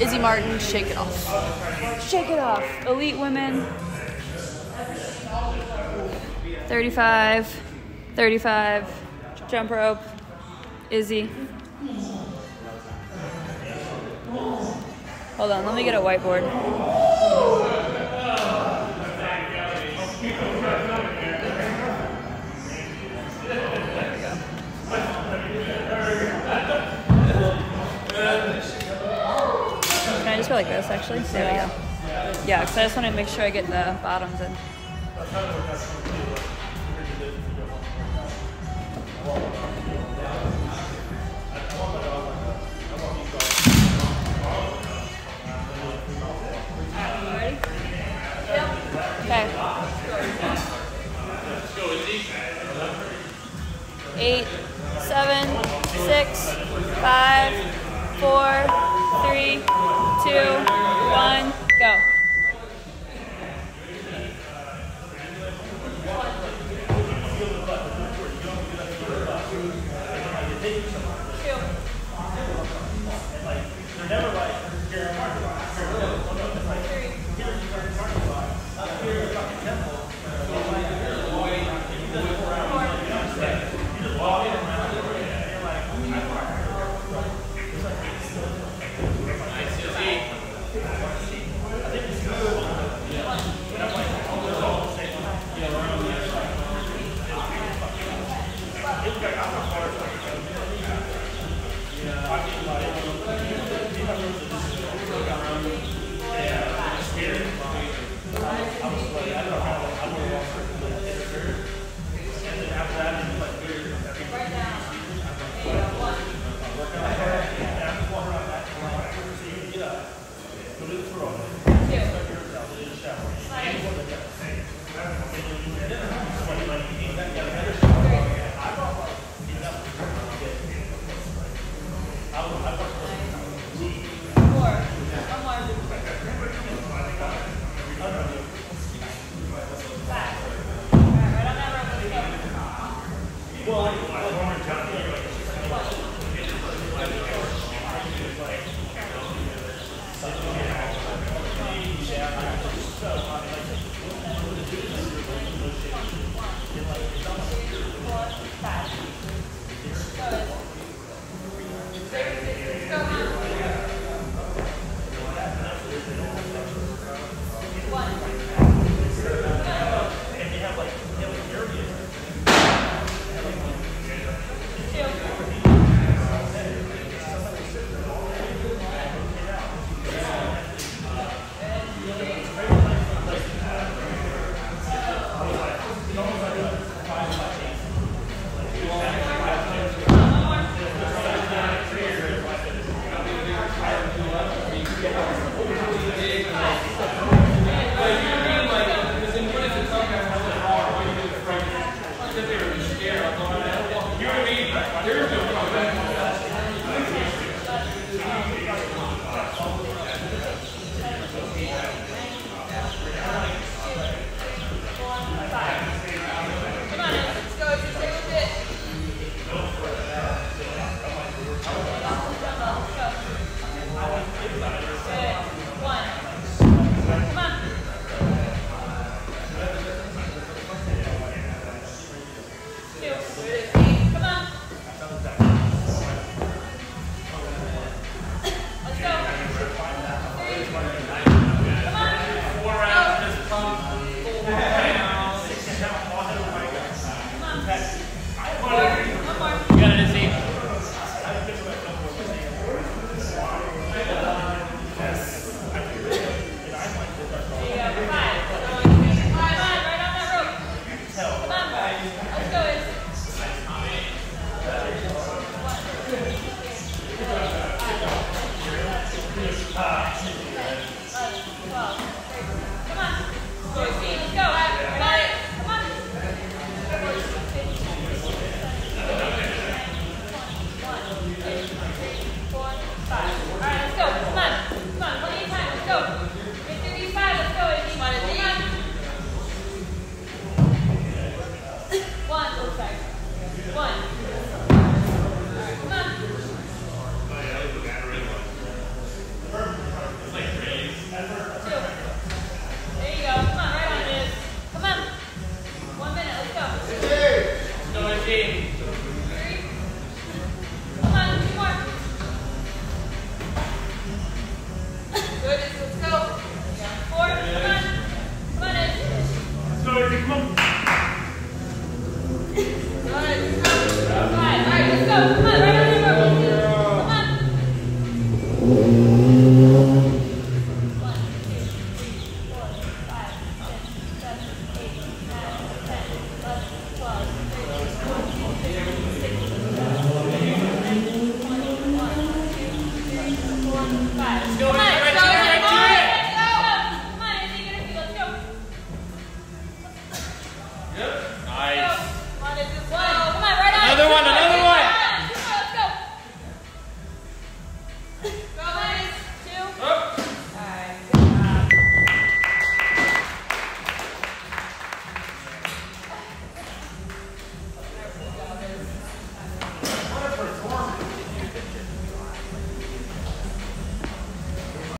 Izzy Marten, Shake It Off. Shake it off. Elite women. 35, 35, jump rope, Izzy. Hold on, let me get a whiteboard. Can I just go like this, actually? There we go. Yeah, because I just want to make sure I get the bottoms in. Eight, seven, six, five, four, three, two, one, go. Well, on.